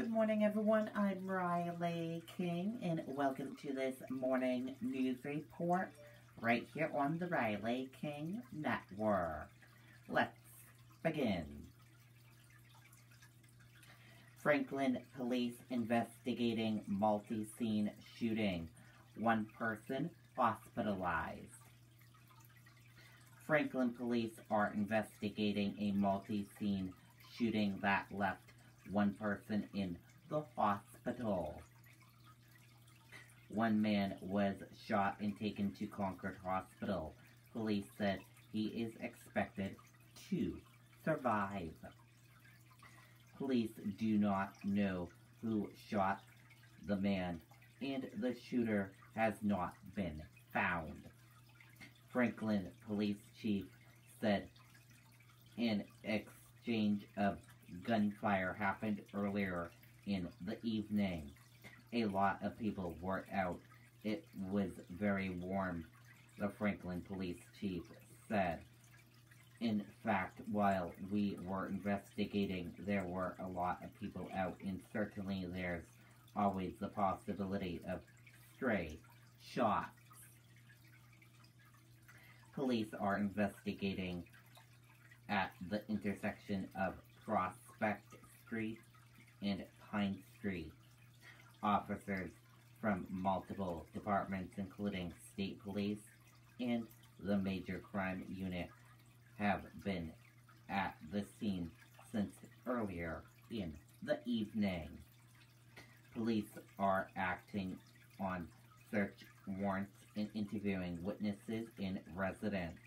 Good morning, everyone. I'm Riley King, and welcome to this morning news report right here on the Riley King Network. Let's begin. Franklin police investigating multi-scene shooting. One person hospitalized. Franklin police are investigating a multi-scene shooting that left one person in the hospital. One man was shot and taken to Concord Hospital. Police said he is expected to survive. Police do not know who shot the man, and the shooter has not been found. Franklin Police Chief said an exchange of gunfire happened earlier in the evening. A lot of people were out. It was very warm, the Franklin police chief said. In fact, while we were investigating, there were a lot of people out, and certainly there's always the possibility of stray shots. Police are investigating at the intersection of Prospect Officers from multiple departments, including state police and the major crime unit, have been at the scene since earlier in the evening. Police are acting on search warrants and interviewing witnesses and residents.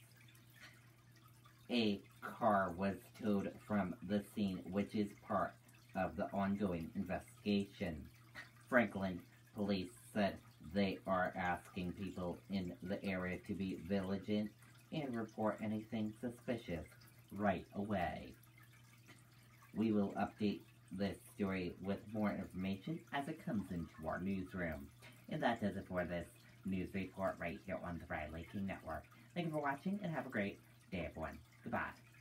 A car was towed from the scene, which is part of the ongoing investigation. Franklin police said they are asking people in the area to be vigilant and report anything suspicious right away. We will update this story with more information as it comes into our newsroom. And that does it for this news report right here on the Riley King Network. Thank you for watching and have a great day, everyone. Goodbye.